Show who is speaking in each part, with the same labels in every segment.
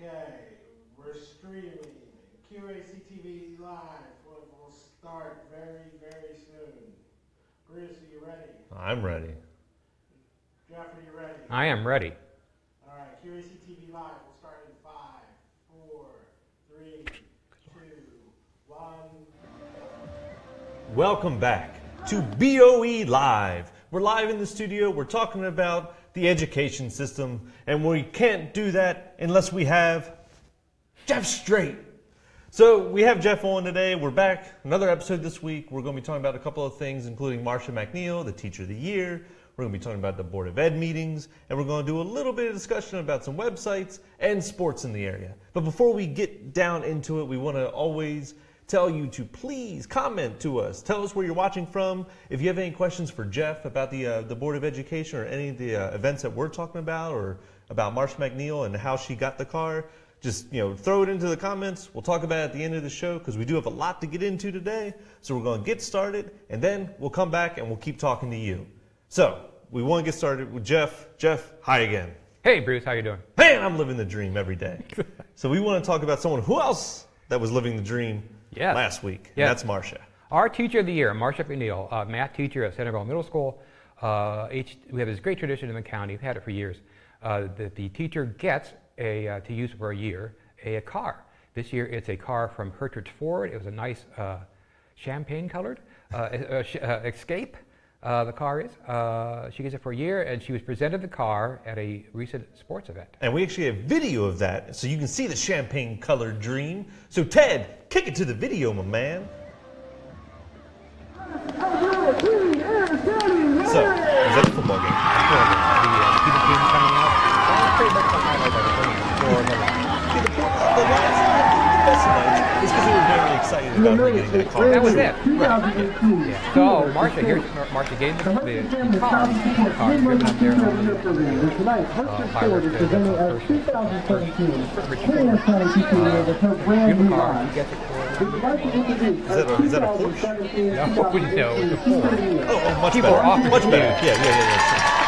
Speaker 1: Okay, we're streaming QAC TV live. We'll, we'll start very, very soon. Bruce, are you ready?
Speaker 2: I'm ready.
Speaker 1: Jeff, are you ready?
Speaker 3: I am ready.
Speaker 1: All right, QAC TV live. We'll start in five, four, three, two, one.
Speaker 2: Welcome back to BOE Live. We're live in the studio. We're talking about the education system, and we can't do that unless we have Jeff Straight. So we have Jeff on today. We're back. Another episode this week. We're going to be talking about a couple of things, including Marsha McNeil, the Teacher of the Year. We're going to be talking about the Board of Ed meetings, and we're going to do a little bit of discussion about some websites and sports in the area. But before we get down into it, we want to always tell you to please comment to us. Tell us where you're watching from. If you have any questions for Jeff about the uh, the Board of Education or any of the uh, events that we're talking about, or about Marsh McNeil and how she got the car, just you know throw it into the comments. We'll talk about it at the end of the show because we do have a lot to get into today. So we're going to get started, and then we'll come back and we'll keep talking to you. So we want to get started with Jeff. Jeff, hi again.
Speaker 3: Hey, Bruce, how you doing?
Speaker 2: Man, I'm living the dream every day. so we want to talk about someone who else that was living the dream
Speaker 3: Yes.
Speaker 2: last week. and
Speaker 3: Yes.
Speaker 2: that's Marcia.
Speaker 3: Our teacher of the year, Marcia McNeil, uh, math teacher at Centreville Middle School. Uh, each, we have this great tradition in the county. We've had it for years. Uh, that the teacher gets a uh, to use for a year a, a car. This year it's a car from Hertrich Ford. It was a nice uh, champagne colored uh, uh, sh- uh, Escape. Uh, the car is. Uh, she gets it for a year, and she was presented the car at a recent sports event.
Speaker 2: And we actually have video of that, so you can see the champagne colored dream. So, Ted, kick it to the video, my man. So, is that a football game?
Speaker 3: The uh, Peter King coming out. That's pretty much the highlight of the game the
Speaker 2: See, the, the last the best night is because we were very excited about her getting that car.
Speaker 3: That was it.
Speaker 4: Right.
Speaker 3: Yeah. So, Marcia, here's Mar- Marcia gave the, the, the car, the car driven up there on the
Speaker 4: Tonight, Hertford
Speaker 3: fireworks
Speaker 4: Ford uh, is
Speaker 3: there.
Speaker 4: presenting a 2017 Williams County PTA with her brand new
Speaker 3: the car,
Speaker 4: line.
Speaker 3: he gets it for
Speaker 4: We'd like to introduce
Speaker 2: Is that a- is that a Porsche?
Speaker 3: No, no, it's a Ford.
Speaker 2: Oh, oh, much
Speaker 3: People
Speaker 2: better.
Speaker 3: are
Speaker 2: much better. Yeah, yeah, yeah. yeah.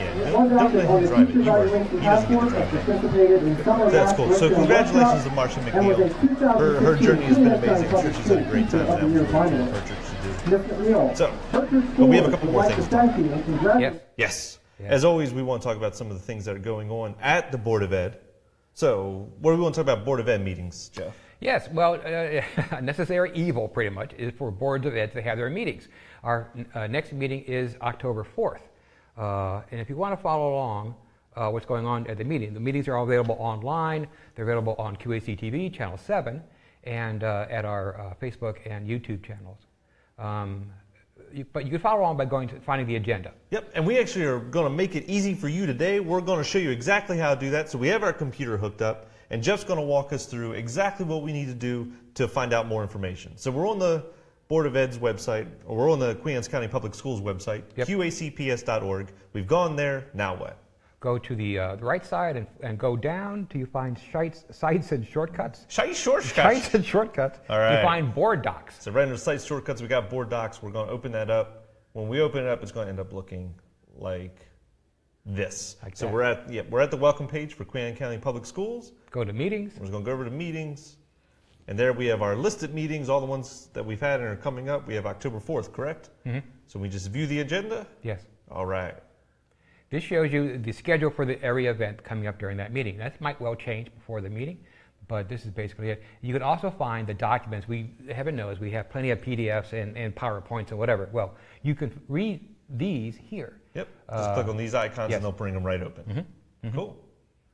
Speaker 3: Yeah,
Speaker 4: One
Speaker 2: don't, don't let him drive it. You are, he doesn't get to drive it.
Speaker 4: participated in summer
Speaker 2: That's cool. So congratulations to
Speaker 4: workshops
Speaker 2: Marsha
Speaker 4: and was a
Speaker 2: McNeil. Her, her journey has been amazing. I'm sure she's had a great time
Speaker 4: Public
Speaker 2: and
Speaker 4: Year
Speaker 2: everything
Speaker 4: finalist.
Speaker 2: Hertford should do. So, but we have a couple more things
Speaker 4: to
Speaker 2: to
Speaker 4: thank you and congratulate
Speaker 3: Yes.
Speaker 2: Yes. As always, we want to talk about some of the things that are going on at the Board of Ed. So, what do we want to talk about Board of Ed meetings, Jeff?
Speaker 3: Yes, well, uh, a necessary evil, pretty much, is for boards of ed to have their meetings. Our uh, next meeting is October 4th. Uh, and if you want to follow along uh, what's going on at the meeting, the meetings are all available online. They're available on QAC TV, Channel 7, and uh, at our uh, Facebook and YouTube channels. Um, you, but you can follow along by going to finding the agenda.
Speaker 2: Yep, and we actually are going to make it easy for you today. We're going to show you exactly how to do that. So, we have our computer hooked up, and Jeff's going to walk us through exactly what we need to do to find out more information. So, we're on the Board of Ed's website, or we're on the Queen Anne's County Public Schools website,
Speaker 3: Yep.
Speaker 2: qacps.org. We've gone there. Now what?
Speaker 3: Go to the, uh, the right side and, and go down till you find sites, sites and shortcuts.
Speaker 2: Shy shortcuts.
Speaker 3: Sites and shortcuts.
Speaker 2: All right.
Speaker 3: You find board docs.
Speaker 2: So right under site shortcuts, we got board docs. We're going to open that up. When we open it up, it's going to end up looking like this.
Speaker 3: Like
Speaker 2: so
Speaker 3: that.
Speaker 2: we're at yeah, we're at the welcome page for Queen Anne County Public Schools.
Speaker 3: Go to meetings.
Speaker 2: We're going to go over to meetings, and there we have our listed meetings, all the ones that we've had and are coming up. We have October 4th, correct? Mm-hmm. So we just view the agenda.
Speaker 3: Yes.
Speaker 2: All right.
Speaker 3: This shows you the schedule for the area event coming up during that meeting. That might well change before the meeting, but this is basically it. You can also find the documents. We, heaven knows, we have plenty of PDFs and, and PowerPoints and whatever. Well, you can read these here.
Speaker 2: Yep. Just click on these icons,
Speaker 3: Uh, yes. Mm-hmm.
Speaker 2: and they'll bring them right open. Cool.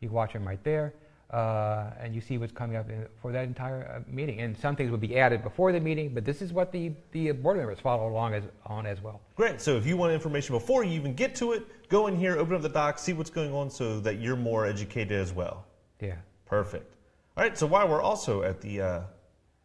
Speaker 3: You can watch them right there, uh, and you see what's coming up in, for that entire uh, meeting. And some things will be added before the meeting, but this is what the, the board members follow along as, on as well.
Speaker 2: Great. So if you want information before you even get to it, go in here, open up the docs, see what's going on so that you're more educated as well.
Speaker 3: Yeah.
Speaker 2: Perfect. All right. So while we're also at the uh,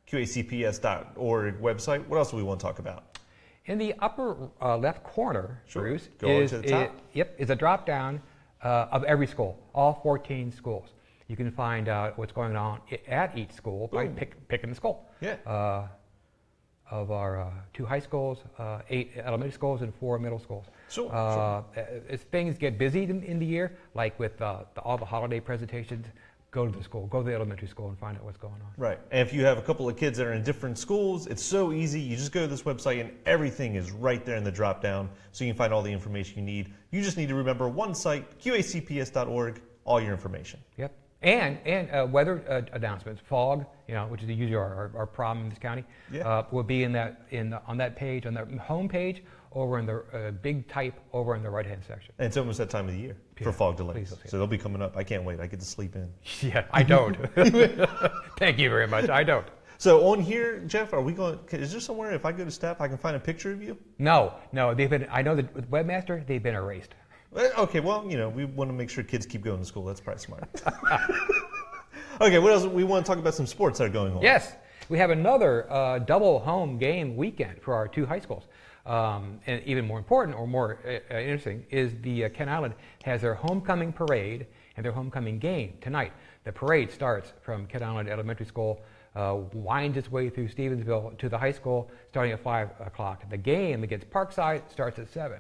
Speaker 2: qacps.org website, what else do we want to talk about?
Speaker 3: In the upper uh, left corner,
Speaker 2: Sure.
Speaker 3: Bruce,
Speaker 2: Go
Speaker 3: is
Speaker 2: to the top.
Speaker 3: yep, is a drop down uh, of every school, all 14 schools. You can find out what's going on at each school by pick, picking the school.
Speaker 2: Yeah.
Speaker 3: Uh, of our uh, two high schools, uh, eight elementary schools, and four middle schools.
Speaker 2: Sure,
Speaker 3: Uh, As things get busy in, in the year, like with uh, the, all the holiday presentations, go to the school, go to the elementary school, and find out what's going on.
Speaker 2: Right. And if you have a couple of kids that are in different schools, it's so easy. You just go to this website and everything is right there in the drop down so you can find all the information you need. You just need to remember one site, qacps.org, all your information.
Speaker 3: Yep. And and uh, weather uh, announcements, fog, you know, which is usually our, our, our problem in this county,
Speaker 2: Yeah.
Speaker 3: uh, will be in that in the, on that page on the home page over in the uh, big type over in the right hand section.
Speaker 2: And it's almost that time of the year for fog delays. So they'll be coming up. I can't wait. I get to sleep in.
Speaker 3: Yeah, I don't. Thank you very much. I don't.
Speaker 2: So on here, Jeff, are we going? Is there somewhere if I go to staff, I can find a picture of you?
Speaker 3: No, no, they've been. I know that with Webmaster, they've been erased.
Speaker 2: Okay, well, you know, we want to make sure kids keep going to school. That's probably smart. okay, what else? We want to talk about some sports that are going on.
Speaker 3: Yes, we have another uh, double home game weekend for our two high schools. Um, and even more important or more uh, uh, interesting is the uh, Kent Island has their homecoming parade and their homecoming game tonight. The parade starts from Kent Island Elementary School, uh, winds its way through Stevensville to the high school, starting at 5 o'clock. The game against Parkside starts at 7.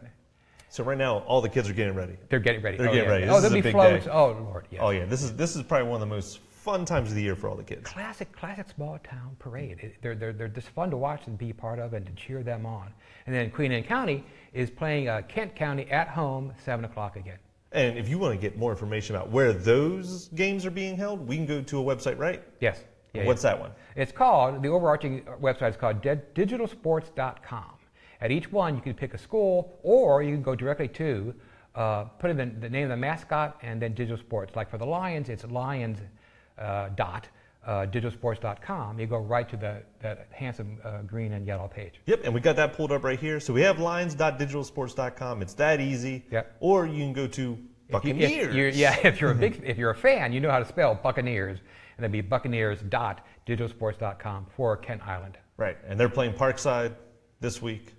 Speaker 2: So right now, all the kids are getting ready.
Speaker 3: They're getting ready.
Speaker 2: They're
Speaker 3: oh,
Speaker 2: getting
Speaker 3: yeah.
Speaker 2: ready.
Speaker 3: Oh,
Speaker 2: This is
Speaker 3: there'll
Speaker 2: a
Speaker 3: be
Speaker 2: big
Speaker 3: floats.
Speaker 2: day.
Speaker 3: Oh, Lord, yeah.
Speaker 2: Oh yeah, this is this is probably one of the most fun times of the year for all the kids.
Speaker 3: classic, classic small town parade. It, they're, they're, they're just fun to watch and be part of and to cheer them on. And then Queen Anne County is playing uh, Kent County at home, 7 o'clock again.
Speaker 2: And if you want to get more information about where those games are being held, we can go to a website, right?
Speaker 3: Yes. Yeah,
Speaker 2: What's
Speaker 3: yeah.
Speaker 2: that one?
Speaker 3: It's called, the overarching website is called di- digitalsports.com. At each one, you can pick a school or you can go directly to, uh, put in the, the name of the mascot and then digital sports. Like for the Lions, it's lions uh, dot uh, digitalsports.com. You go right to the, that handsome uh, green and yellow page.
Speaker 2: Yep, and we got that pulled up right here. So we have lions.digitalsports.com. It's that easy.
Speaker 3: Yep.
Speaker 2: Or you can go to
Speaker 3: If you- if
Speaker 2: Buccaneers.
Speaker 3: you're- yeah, if you're a big, if you're a fan, you know how to spell Buccaneers, and that'd be Buccaneers.digitalsports.com for Kent Island.
Speaker 2: Right, and they're playing Parkside this week.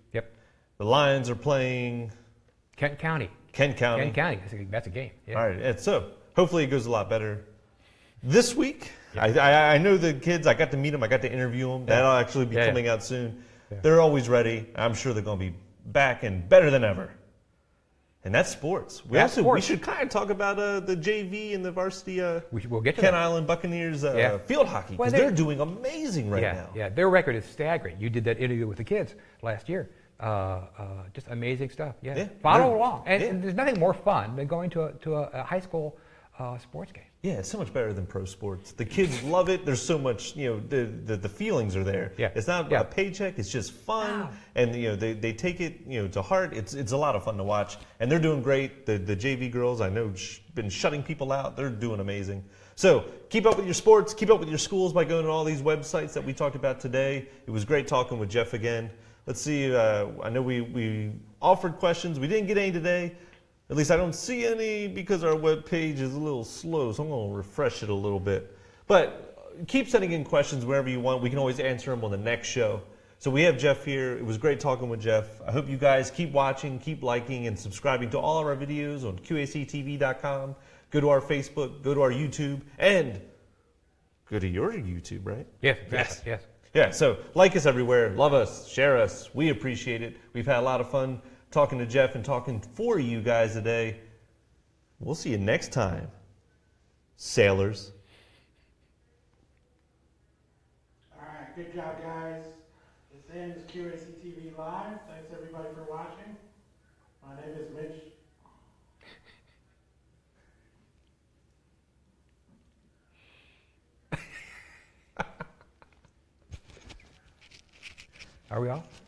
Speaker 2: The Lions are playing
Speaker 3: Kent County.
Speaker 2: Kent County.
Speaker 3: Kent County. That's a, that's a game. Yeah.
Speaker 2: All right, and so hopefully it goes a lot better this week. I, I, I know the kids. I got to meet them. I got to interview them. That'll actually be
Speaker 3: Yeah, yeah.
Speaker 2: coming out soon. They're always ready. I'm sure they're going to be back and better than ever. And that's sports. We
Speaker 3: That's
Speaker 2: also
Speaker 3: sports.
Speaker 2: we should kind of talk about uh, the JV and the varsity uh,
Speaker 3: we, we'll get to
Speaker 2: Kent
Speaker 3: that.
Speaker 2: Island Buccaneers uh,
Speaker 3: Yeah.
Speaker 2: field hockey
Speaker 3: Well,
Speaker 2: because
Speaker 3: they-
Speaker 2: they're doing amazing right
Speaker 3: yeah,
Speaker 2: now.
Speaker 3: yeah. Their record is staggering. You did that interview with the kids last year. Uh, uh, just amazing stuff. Yeah.
Speaker 2: Yeah,
Speaker 3: Follow along. And,
Speaker 2: yeah.
Speaker 3: and there's nothing more fun than going to a, to a, a high school uh, sports game.
Speaker 2: Yeah, it's so much better than pro sports. The kids love it. There's so much, you know, the the, the feelings are there.
Speaker 3: Yeah.
Speaker 2: It's not
Speaker 3: Yeah.
Speaker 2: a paycheck. It's just fun, and you know they, they take it you know to heart. It's it's a lot of fun to watch, and they're doing great. The the JV girls I know sh- been shutting people out. They're doing amazing. So keep up with your sports. Keep up with your schools by going to all these websites that we talked about today. It was great talking with Jeff again. Let's see. Uh, I know we we offered questions. We didn't get any today. At least I don't see any because our web page is a little slow, so I'm going to refresh it a little bit. But keep sending in questions wherever you want. We can always answer them on the next show. So we have Jeff here. It was great talking with Jeff. I hope you guys keep watching, keep liking, and subscribing to all of our videos on QACTV.com. Go to our Facebook, go to our YouTube, and go to your YouTube, right?
Speaker 3: Yeah, Yes, exactly. Yes.
Speaker 2: Yeah, so like us everywhere, love us, share us. We appreciate it. We've had a lot of fun talking to Jeff and talking for you guys today. We'll see you next time, sailors.
Speaker 1: All right, good job, guys. This ends QAC TV Live. Thanks, everybody, for watching. My name is Mitch.
Speaker 3: Are we off?